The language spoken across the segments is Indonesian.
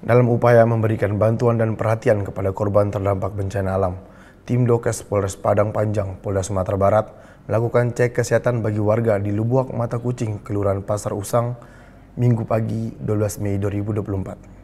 Dalam upaya memberikan bantuan dan perhatian kepada korban terdampak bencana alam, tim Dokes Polres Padang Panjang, Polda Sumatera Barat melakukan cek kesehatan bagi warga di Lubuak Mata Kucing, Kelurahan Pasar Usang, Minggu pagi 12 Mei 2024.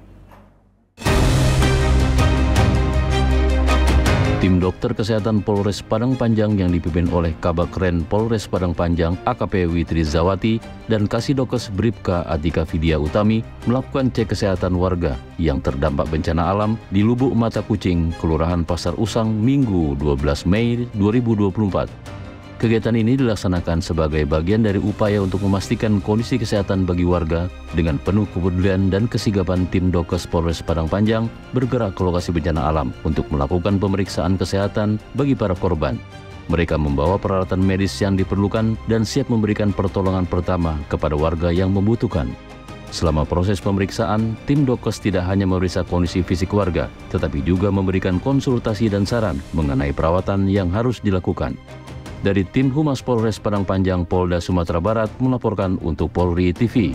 Tim dokter kesehatan Polres Padang Panjang yang dipimpin oleh Kabak Kren Polres Padang Panjang AKP Witri Zawati dan Kasidokes Bripka Atika Vidya Utami melakukan cek kesehatan warga yang terdampak bencana alam di Lubuk Mata Kucing, Kelurahan Pasar Usang, Minggu 12 Mei 2024. Kegiatan ini dilaksanakan sebagai bagian dari upaya untuk memastikan kondisi kesehatan bagi warga dengan penuh kepedulian dan kesigapan tim Dokes Polres Padang Panjang bergerak ke lokasi bencana alam untuk melakukan pemeriksaan kesehatan bagi para korban. Mereka membawa peralatan medis yang diperlukan dan siap memberikan pertolongan pertama kepada warga yang membutuhkan. Selama proses pemeriksaan, tim Dokes tidak hanya memeriksa kondisi fisik warga, tetapi juga memberikan konsultasi dan saran mengenai perawatan yang harus dilakukan dari tim Humas Polres Padang Panjang Polda Sumatera Barat melaporkan untuk Polri TV.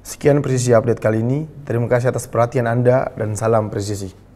Sekian presisi update kali ini. Terima kasih atas perhatian Anda dan salam presisi.